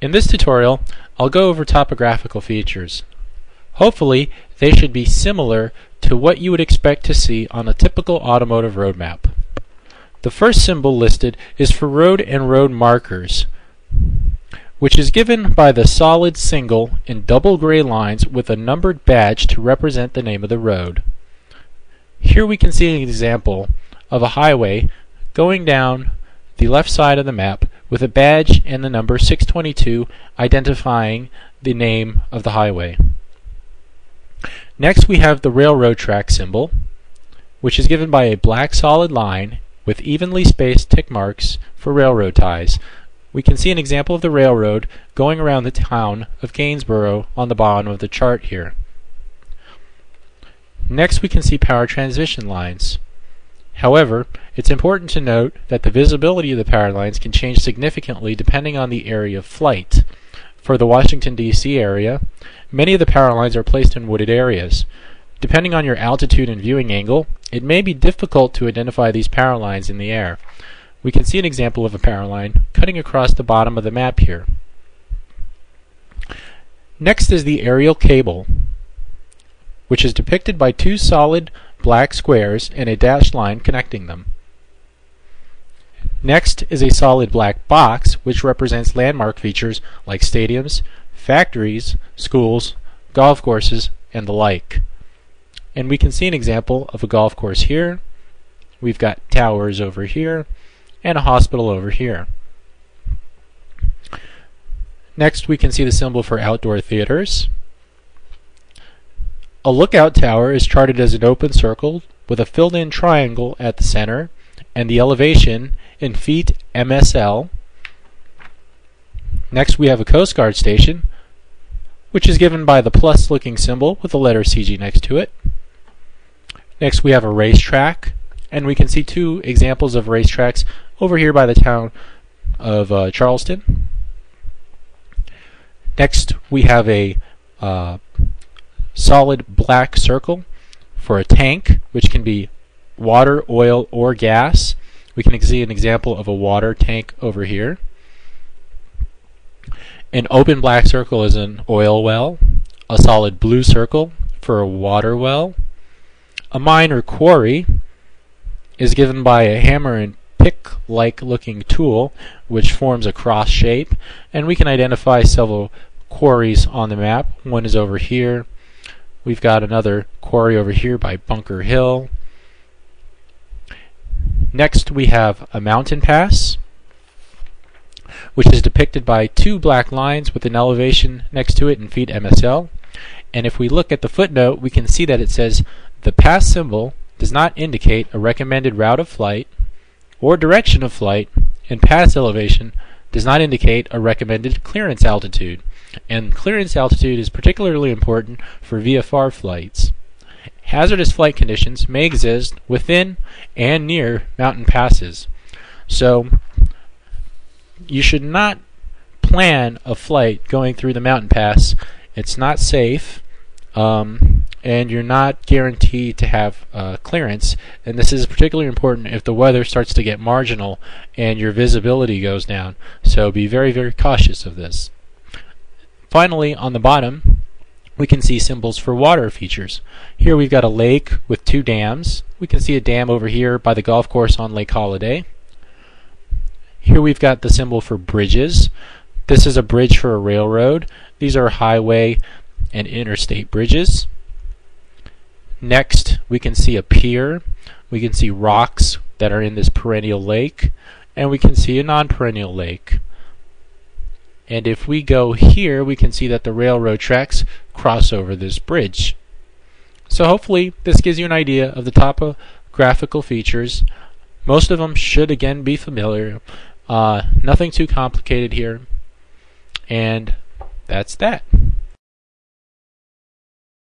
In this tutorial, I'll go over topographical features. Hopefully, they should be similar to what you would expect to see on a typical automotive road map. The first symbol listed is for road and road markers, which is given by the solid single in double gray lines with a numbered badge to represent the name of the road. Here we can see an example of a highway going down the left side of the map with a badge and the number 622 identifying the name of the highway. Next we have the railroad track symbol, which is given by a black solid line with evenly spaced tick marks for railroad ties. We can see an example of the railroad going around the town of Gainesboro on the bottom of the chart here. Next we can see power transmission lines. However, it's important to note that the visibility of the power lines can change significantly depending on the area of flight. For the Washington, D.C. area, many of the power lines are placed in wooded areas. Depending on your altitude and viewing angle, it may be difficult to identify these power lines in the air. We can see an example of a power line cutting across the bottom of the map here. Next is the aerial cable, which is depicted by two solid black squares and a dashed line connecting them. Next is a solid black box which represents landmark features like stadiums, factories, schools, golf courses, and the like. And we can see an example of a golf course here. We've got towers over here and a hospital over here. Next we can see the symbol for outdoor theaters. A lookout tower is charted as an open circle with a filled-in triangle at the center and the elevation in feet MSL. Next we have a Coast Guard station, which is given by the plus looking symbol with the letter CG next to it. Next we have a racetrack, and we can see two examples of racetracks over here by the town of uh, Charleston. Next we have a uh, solid black circle for a tank, which can be water, oil, or gas. We can see an example of a water tank over here. An open black circle is an oil well. A solid blue circle for a water well. A mine or quarry is given by a hammer and pick-like looking tool which forms a cross shape and we can identify several quarries on the map. One is over here, We've got another quarry over here by Bunker Hill. Next we have a mountain pass, which is depicted by two black lines with an elevation next to it in feet MSL. And if we look at the footnote, we can see that it says the pass symbol does not indicate a recommended route of flight or direction of flight, and pass elevation does not indicate a recommended clearance altitude and clearance altitude is particularly important for VFR flights. Hazardous flight conditions may exist within and near mountain passes. So, you should not plan a flight going through the mountain pass. It's not safe, um, and you're not guaranteed to have uh, clearance. And this is particularly important if the weather starts to get marginal and your visibility goes down. So, be very, very cautious of this. Finally, on the bottom, we can see symbols for water features. Here we've got a lake with two dams. We can see a dam over here by the golf course on Lake Holiday. Here we've got the symbol for bridges. This is a bridge for a railroad. These are highway and interstate bridges. Next, we can see a pier. We can see rocks that are in this perennial lake. And we can see a non-perennial lake. And if we go here, we can see that the railroad tracks cross over this bridge. So hopefully this gives you an idea of the topographical features. Most of them should again be familiar. Uh, nothing too complicated here. And that's that.